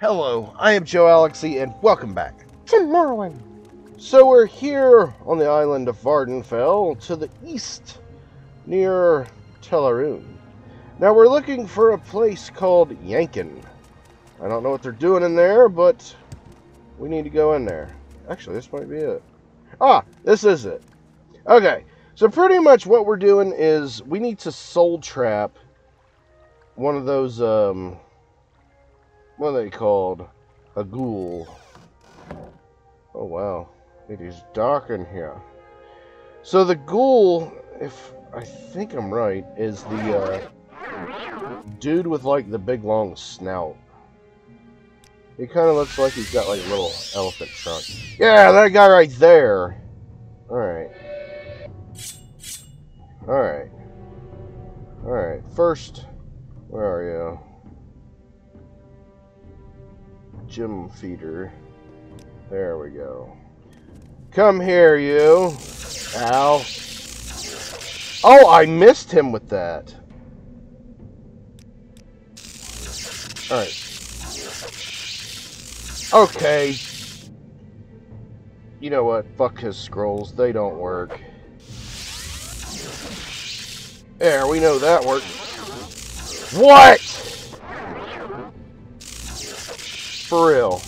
Hello, I am Joalixy, and welcome back. to Morrowind. So we're here on the island of Vvardenfell to the east, near Tel Aruhn. Now we're looking for a place called Yakin. I don't know what they're doing in there, but we need to go in there. Actually, this might be it. Ah, this is it. Okay, so pretty much what we're doing is we need to soul trap one of those, um, what are they called? A ghoul. Oh wow, it is dark in here. So the ghoul, if I think I'm right, is the uh, dude with like the big long snout. He kind of looks like he's got like a little elephant trunk. Yeah, that guy right there. All right. All right. All right. First, where are you? Gym feeder. There we go. Come here, you. Ow. Oh, I missed him with that. Alright. Okay. You know what? Fuck his scrolls. They don't work. There, we know that worked. What? For real.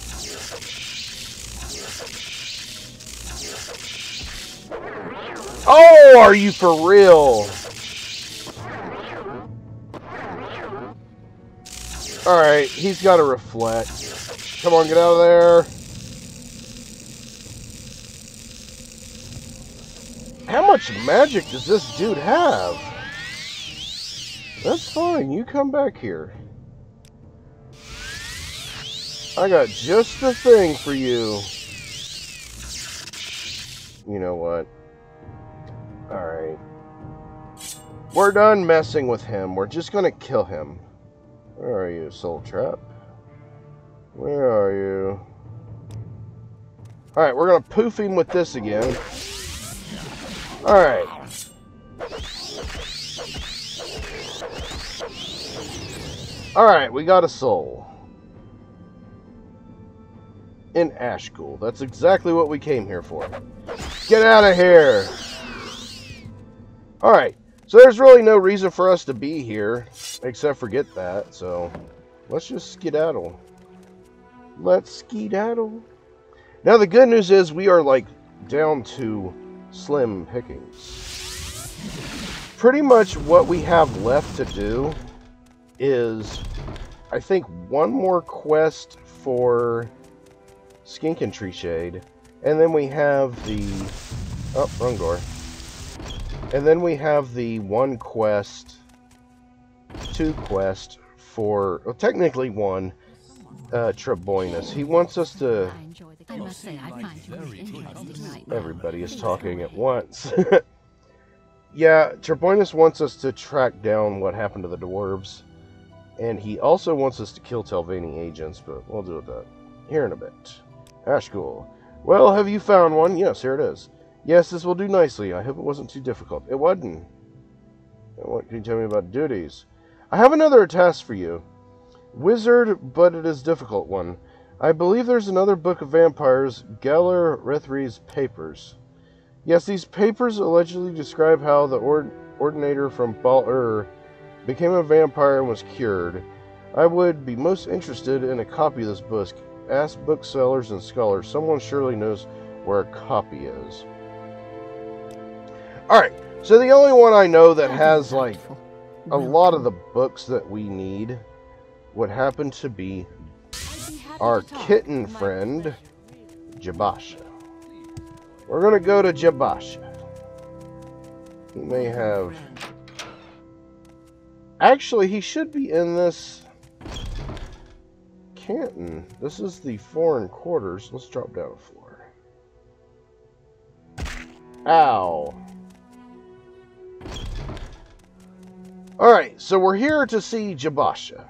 Oh, are you for real? Alright, he's got to reflect. Come on, get out of there. How much magic does this dude have? That's fine, you come back here. I got just the thing for you. You know what? Alright. We're done messing with him. We're just gonna kill him. Where are you, Soul Trap? Where are you? Alright, we're gonna poof him with this again. Alright. Alright, we got a soul. In ash ghoul. That's exactly what we came here for. Get out of here! Alright, so there's really no reason for us to be here, except forget that, so let's just skedaddle. Let's skedaddle. Now the good news is we are like down to slim pickings. Pretty much what we have left to do is, I think, one more quest for Skink-in-Tree's-Shade, and then we have the... Oh, wrong door. And then we have the one quest, two quest for, well, technically one, uh, Trebonius. He wants us to... I must say, I find you interesting. Everybody is talking at once. yeah, Trebonius wants us to track down what happened to the dwarves. And he also wants us to kill Telvanni agents, but we'll do that here in a bit. Ash ghoul. Well, have you found one? Yes, here it is. Yes, this will do nicely. I hope it wasn't too difficult. It wasn't. What can you tell me about duties? I have another task for you. Wizard, but it is difficult one. I believe there's another book of vampires, Galur Rithari's Papers. Yes, these papers allegedly describe how the ord- ordinator from Bal Ur became a vampire and was cured. I would be most interested in a copy of this book. Ask booksellers and scholars. Someone surely knows where a copy is. Alright, so the only one I know that has like a lot of the books that we need would happen to be our kitten friend, Jobasha. We're gonna go to Jobasha. He may have. Actually, he should be in this. Canton. This is the foreign quarters. Let's drop down a floor. Ow. Alright, so we're here to see Jobasha.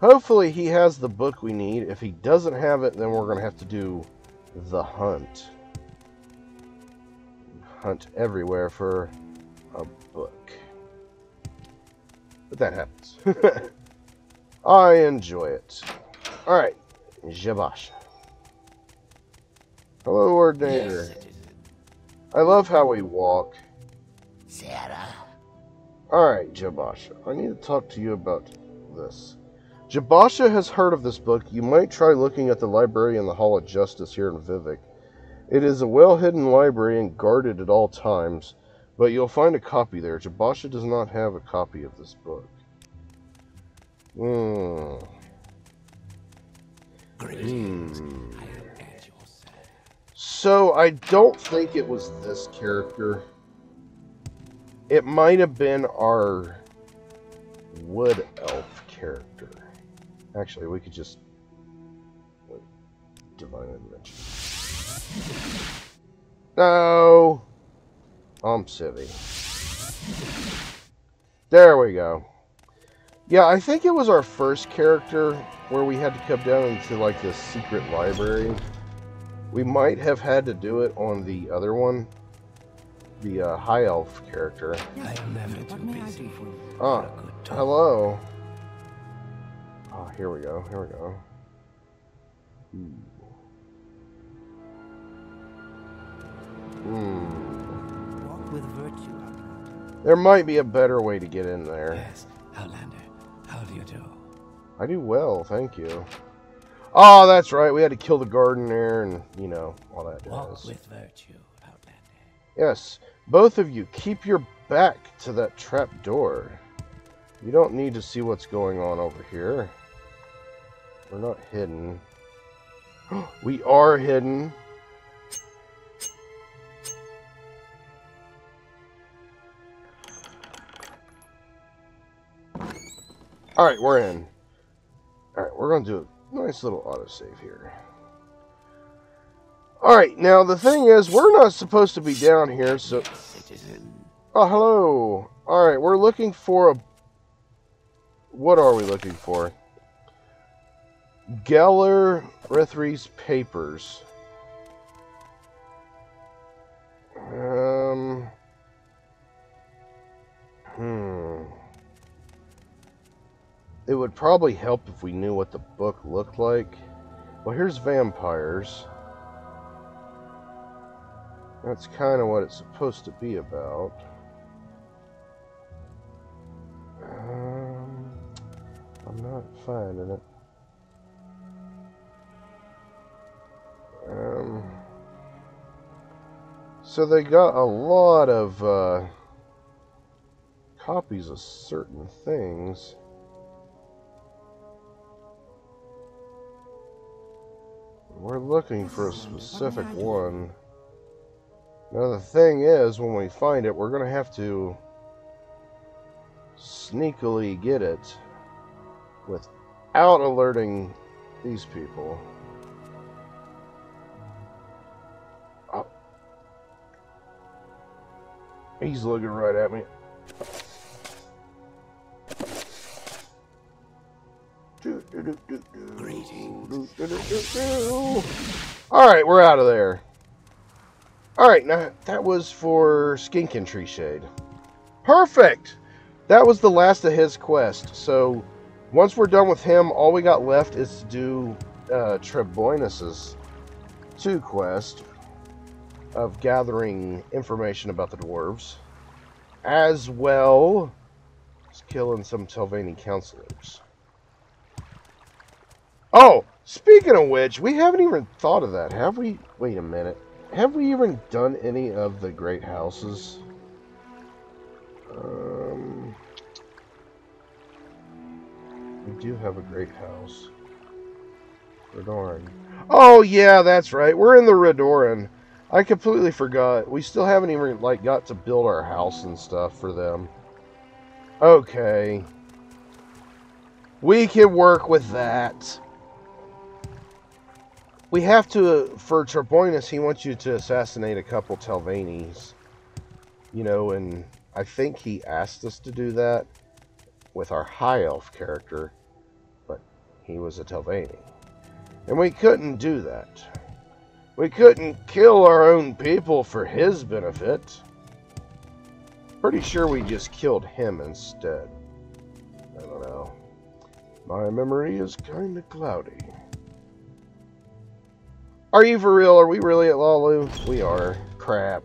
Hopefully he has the book we need. If he doesn't have it, then we're going to have to do the hunt. Hunt everywhere for a book. But that happens. I enjoy it. Alright, Jobash. Hello, Ordinator. citizen. I love how we walk. Sarah. Alright, Jobasha, I need to talk to you about this. Jobasha has heard of this book. You might try looking at the library in the Hall of Justice here in Vivec. It is a well hidden library and guarded at all times, but you'll find a copy there. Jobasha does not have a copy of this book. Hmm. Hmm. I am at your side. So I don't think it was this character. It might have been our wood elf character. Actually, we could just wait, divine intervention. No, I'm civvy. There we go. Yeah, I think it was our first character where we had to come down into like this secret library. We might have had to do it on the other one, the uh, high elf character. I am never too What may I busy for you? Ah, good talk. hello. Oh, here we go. Here we go. Ooh. Hmm. Walk with virtue, There might be a better way to get in there. Yes, Outlander. How do you do? I do well, thank you. Oh, that's right. We had to kill the gardener and you know all that Walk jazz. with virtue, Outlander. Yes, both of you keep your back to that trap door. You don't need to see what's going on over here. We're not hidden. we are hidden. Alright, we're in. We're going to do a nice little autosave here. Alright, now the thing is, we're not supposed to be down here, so... Oh, hello. Alright, we're looking for a... What are we looking for? Galur Rithari's papers. Um... Hmm... It would probably help if we knew what the book looked like. Well, here's vampires. That's kind of what it's supposed to be about. Um, I'm not finding it. Um, so they got a lot of uh, copies of certain things. We're looking for a specific one. Now the thing is, when we find it, we're gonna have to sneakily get it without alerting these people. Oh. He's looking right at me. Greetings. Alright, we're out of there. Alright, now that was for Skink-in-Tree's-Shade. Perfect! That was the last of his quest. So once we're done with him, all we got left is to do uh, Trebonius's two quest of gathering information about the dwarves, as well as killing some Telvanni counselors. Oh, speaking of which, we haven't even thought of that, have we? Wait a minute. Have we even done any of the great houses? Um, we do have a great house. Redoran. Oh yeah, that's right. We're in the Redoran. I completely forgot. We still haven't even like got to build our house and stuff for them. Okay. We can work with that. We have to, uh, for Trebonius, he wants you to assassinate a couple Telvannis. You know, and I think he asked us to do that with our High Elf character, but he was a Telvanni. And we couldn't do that. We couldn't kill our own people for his benefit. Pretty sure we just killed him instead. I don't know. My memory is kind of cloudy. Are you for real? Are we really at Lalu? We are. Crap.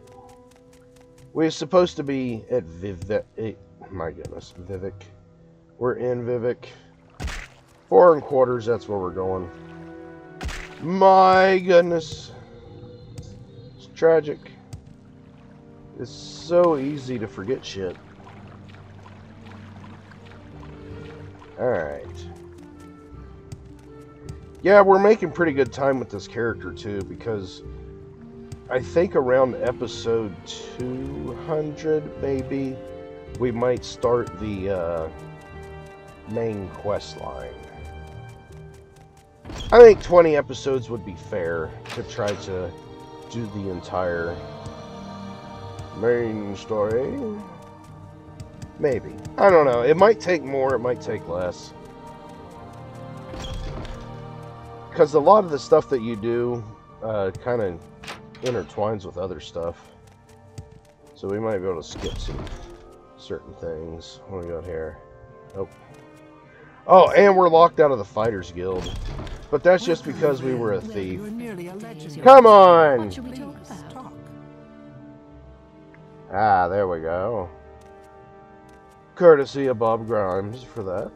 We're supposed to be at Vivec. eh, My goodness, Vivec. We're in Vivec. Foreign quarters, that's where we're going. My goodness. It's tragic. It's so easy to forget shit. Alright. Yeah, we're making pretty good time with this character too because I think around episode 200 maybe we might start the uh, main quest line. I think 20 episodes would be fair to try to do the entire main story. Maybe. I don't know. It might take more, it might take less. Because a lot of the stuff that you do uh, kind of intertwines with other stuff. So we might be able to skip some certain things. What do we got here? Nope. Oh, and we're locked out of the Fighters Guild. But that's just because we were a thief. You're nearly a legend. Come on! What should we talk about? Talk. Ah, there we go. Courtesy of Bob Grimes for that.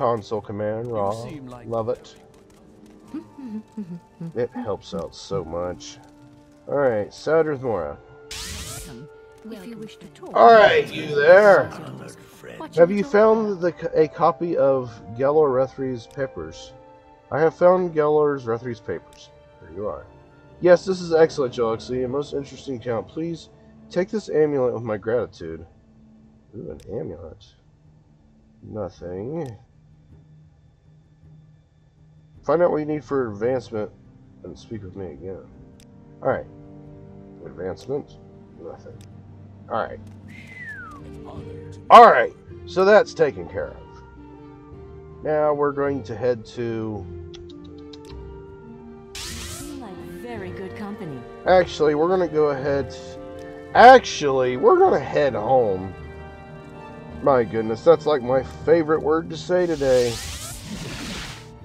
Console command, raw. like- Love it. It helps out so much. Alright, Sadrith Mora. Welcome. If you wish to talk. Alright, you there. Have you found about? the, c- a copy of Galur Rithari's papers? I have found Gelor's Rithari's papers. There you are. Yes, this is excellent, Joxy. A most interesting account. Please take this amulet with my gratitude. Ooh, an amulet. Nothing. Find out what you need for advancement and speak with me again. Alright. Advancement? Nothing. Alright. Alright, so that's taken care of. Now we're going to head to. like very good company. Actually, we're going to go ahead. Actually, we're going to head home. My goodness, that's like my favorite word to say today.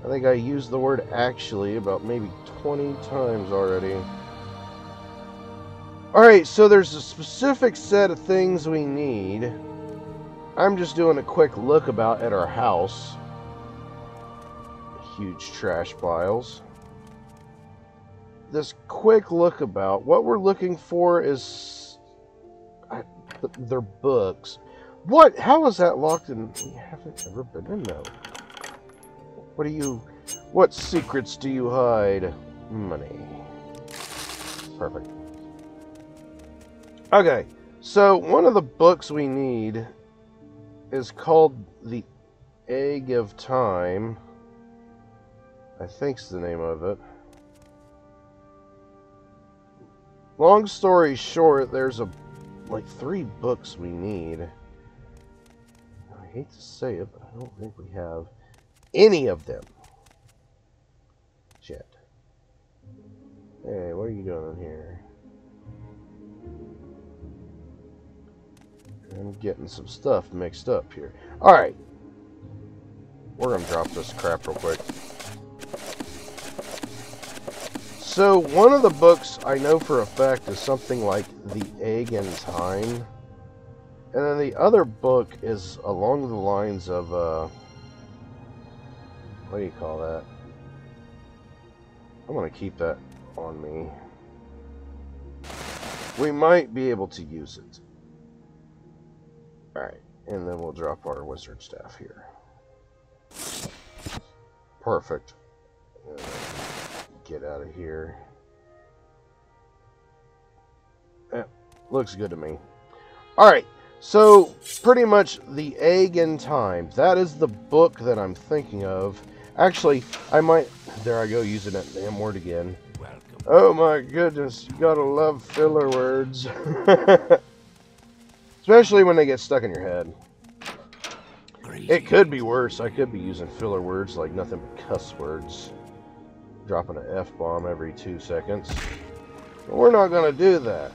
I think I used the word actually about maybe 20 times already. Alright, so there's a specific set of things we need. I'm just doing a quick look about at our house. Huge trash piles. This quick look about what we're looking for is I, th- they're books. What? How is that locked in? We haven't ever been in though. What do you? What secrets do you hide? Money. Perfect. Okay, so one of the books we need is called The Egg of Time. I think's the name of it. Long story short, there's a like three books we need. I hate to say it, but I don't think we have any of them. Shit. Hey, what are you doing in here? I'm getting some stuff mixed up here. Alright. We're gonna drop this crap real quick. So, one of the books I know for a fact is something like The Egg in Time. And then the other book is along the lines of, uh, what do you call that? I'm going to keep that on me. We might be able to use it. Alright, and then we'll drop our wizard staff here. Perfect. Get out of here. Eh, looks good to me. Alright, so pretty much The Egg in Time. That is the book that I'm thinking of. Actually, I might. There I go, using that damn word again. Welcome. Oh my goodness, you gotta love filler words. Especially when they get stuck in your head. It could be worse. I could be using filler words like nothing but cuss words. Dropping an F bomb every two seconds. But we're not gonna do that.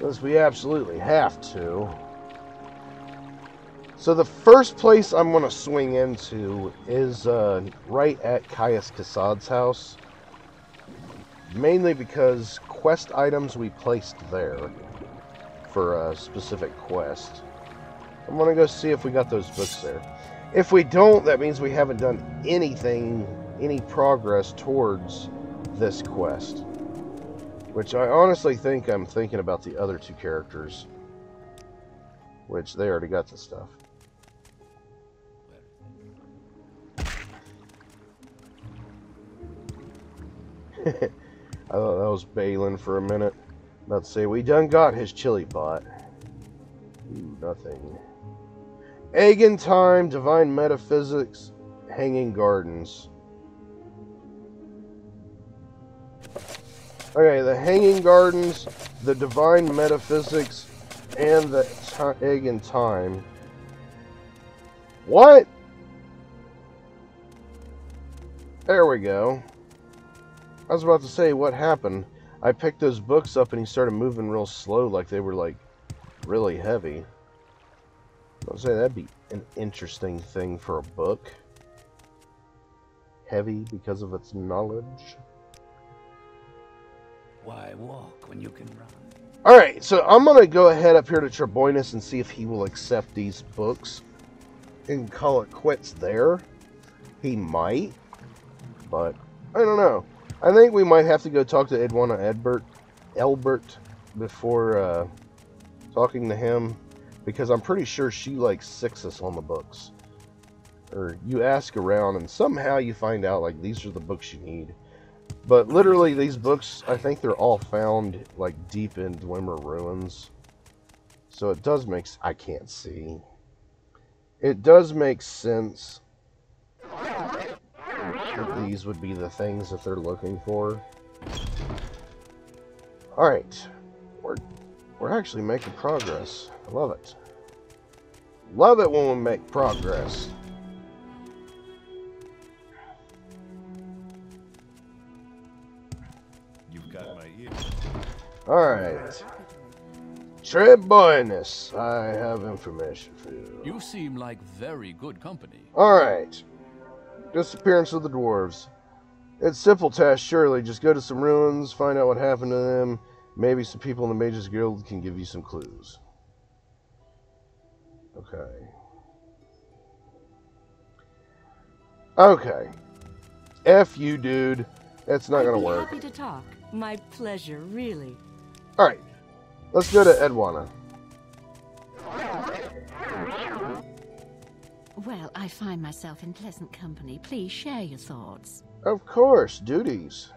Unless we absolutely have to. So the first place I'm going to swing into is uh, right at Caius Cosades's house. Mainly because quest items we placed there for a specific quest. I'm going to go see if we got those books there. If we don't, that means we haven't done anything, any progress towards this quest. Which I honestly think I'm thinking about the other two characters. Which they already got the stuff. I thought that was Balin for a minute. To say, we done got his chili pot. Ooh, nothing. Egg in Time, Divine Metaphysics, Hanging Gardens. Okay, the Hanging Gardens, the Divine Metaphysics, and the Egg in Time. What? There we go. I was about to say, what happened? I picked those books up and he started moving real slow, like they were like really heavy. I would say that'd be an interesting thing for a book. Heavy because of its knowledge. Why walk when you can run? Alright, so I'm going to go ahead up here to Trebonius and see if he will accept these books and call it quits there. He might, but I don't know. I think we might have to go talk to Edwinna Edbert, Elbert before uh, talking to him because I'm pretty sure she like six us on the books. Or you ask around and somehow you find out like these are the books you need. But literally these books, I think they're all found like deep in Dwemer ruins. So it does make I can't see. It does make sense these would be the things that they're looking for. Alright. We're we're actually making progress. I love it. Love it when we make progress. You've got my ear. Alright. Trebonius, I have information for you. You seem like very good company. Alright. Disappearance of the dwarves. It's simple task, surely. Just go to some ruins, find out what happened to them. Maybe some people in the Mages Guild can give you some clues. Okay. Okay. F you, dude. That's not I'd gonna work. happy to talk. My pleasure, really. Alright. Let's go to Edwinna. Well, I find myself in pleasant company. Please share your thoughts. Of course, duties.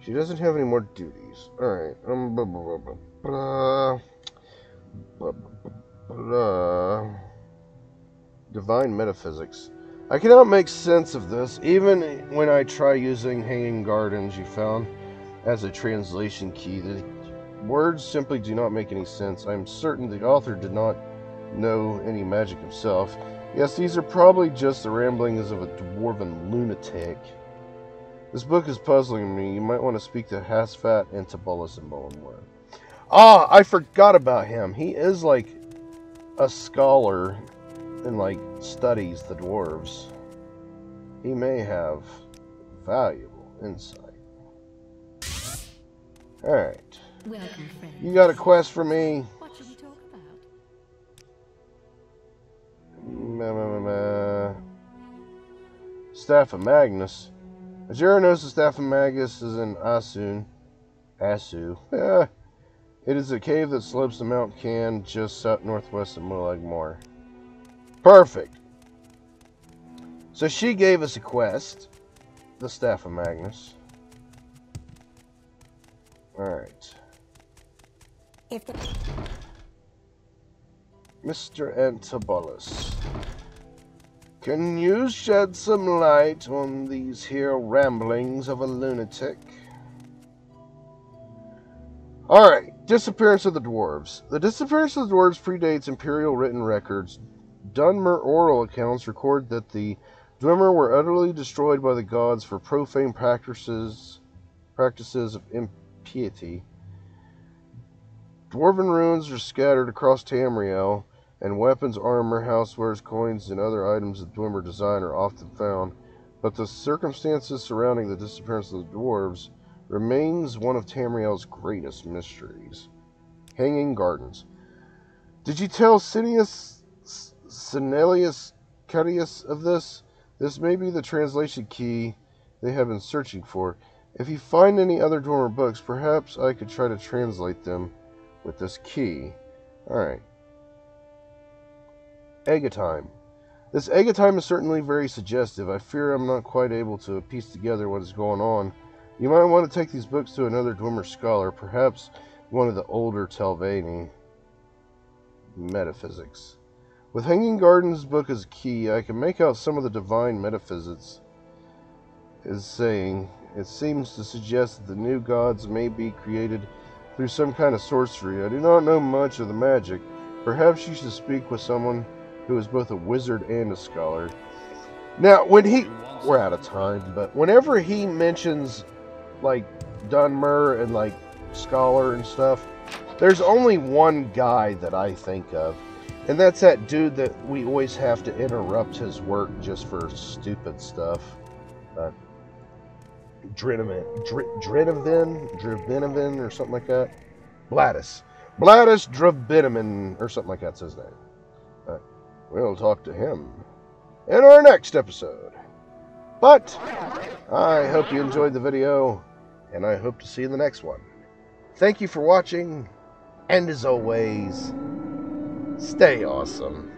She doesn't have any more duties. Alright. Um, blah, blah, blah, blah, blah, blah, blah. Divine metaphysics. I cannot make sense of this, even when I try using Hanging Gardens you found as a translation key. The words simply do not make any sense. I am certain the author did not know any magic himself. Yes, these are probably just the ramblings of a dwarven lunatic. This book is puzzling me. You might want to speak to Hasphat Antabolis and Mullenware. Ah, I forgot about him. He is like a scholar and like studies the dwarves. He may have valuable insight. Alright. You got a quest for me? Staff of Magnus. Ajira knows the Staff of Magnus is in Asun. Asu. Yeah. It is a cave that slopes to Mount Kand just south northwest of Molag Mar. Perfect. So she gave us a quest. The Staff of Magnus. Alright. If the Mr. Antabolis. Can you shed some light on these here ramblings of a lunatic? Alright, disappearance of the dwarves. The disappearance of the dwarves predates imperial written records. Dunmer oral accounts record that the Dwemer were utterly destroyed by the gods for profane practices practices of impiety. Dwarven ruins are scattered across Tamriel, and weapons, armor, housewares, coins, and other items of Dwemer design are often found, but the circumstances surrounding the disappearance of the dwarves remains one of Tamriel's greatest mysteries. Hanging Gardens. Did you tell Sinius Sinelius Cutius of this? This may be the translation key they have been searching for. If you find any other Dwemer books, perhaps I could try to translate them with this key. Alright. Eggetime. This Eggetime is certainly very suggestive. I fear I'm not quite able to piece together what is going on. You might want to take these books to another Dwemer scholar, perhaps one of the older Telvanni. Metaphysics. With Hanging Gardens book as key, I can make out some of the divine metaphysics is saying. It seems to suggest that the new gods may be created through some kind of sorcery. I do not know much of the magic. Perhaps you should speak with someone who is both a wizard and a scholar. Now, when he... We're out of time, but whenever he mentions, like, Dunmer and, like, scholar and stuff, there's only one guy that I think of. And that's that dude that we always have to interrupt his work just for stupid stuff. Uh, Drinavin, Drinavin, or something like that. Bladis. Bladis Dravinamin, or something like that's his name. We'll talk to him in our next episode. But I hope you enjoyed the video, and I hope to see you in the next one. Thank you for watching, and as always, stay awesome.